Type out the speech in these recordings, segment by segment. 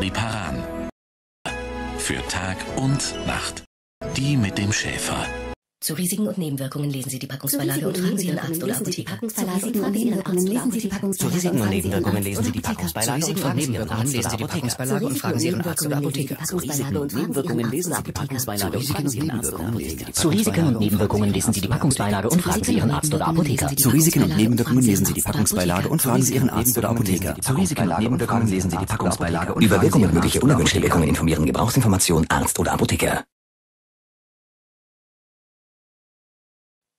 Biparan. Für Tag und Nacht. Die mit dem Schäfer. Zu Risiken und Nebenwirkungen lesen Sie die Packungsbeilage und fragen Sie Ihren Arzt oder Apotheker. Zu Risiken und Nebenwirkungen lesen Sie die Packungsbeilage und fragen Sie Ihren Arzt oder Apotheker. und fragen Sie Ihren Arzt oder Apotheker. Zu Risiken und Nebenwirkungen lesen Sie die Packungsbeilage und fragen Sie Ihren Arzt oder Apotheker. Zu Risiken und Nebenwirkungen lesen Sie die Packungsbeilage und fragen Sie Ihren Arzt oder Apotheker. Zu Risiken und Nebenwirkungen lesen Sie die Packungsbeilage und fragen Sie Ihren Arzt oder Apotheker. Zu Risiken und Nebenwirkungen lesen Sie die Packungsbeilage und Über Wirkungen und mögliche unerwünschte Wirkungen informieren Gebrauchsinformation Arzt oder Apotheker.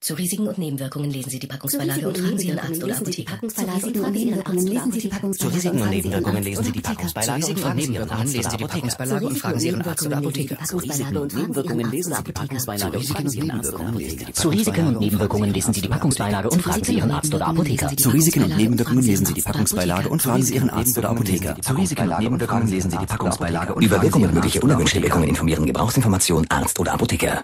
Zu Risiken und Nebenwirkungen lesen Sie die Packungsbeilage und fragen Sie Ihren Arzt oder Apotheker. Zu Risiken und Nebenwirkungen lesen Sie die Packungsbeilage und fragen Sie Ihren Arzt oder Apotheker. und fragen Sie Ihren Arzt oder Apotheker. Zu Risiken und Nebenwirkungen lesen Sie die Packungsbeilage und fragen Sie Ihren Arzt oder Apotheker. Zu Risiken und Nebenwirkungen lesen Sie die Packungsbeilage und fragen Sie Ihren Arzt oder Apotheker. Zu Risiken und Nebenwirkungen lesen Sie die Packungsbeilage und fragen Sie Ihren Arzt oder Apotheker. Zu Risiken und Nebenwirkungen lesen Sie die Packungsbeilage und Über fragen Sie Wirkungen und mögliche unerwünschte. Wirkungen informieren Gebrauchsinformation Arzt oder Apotheker.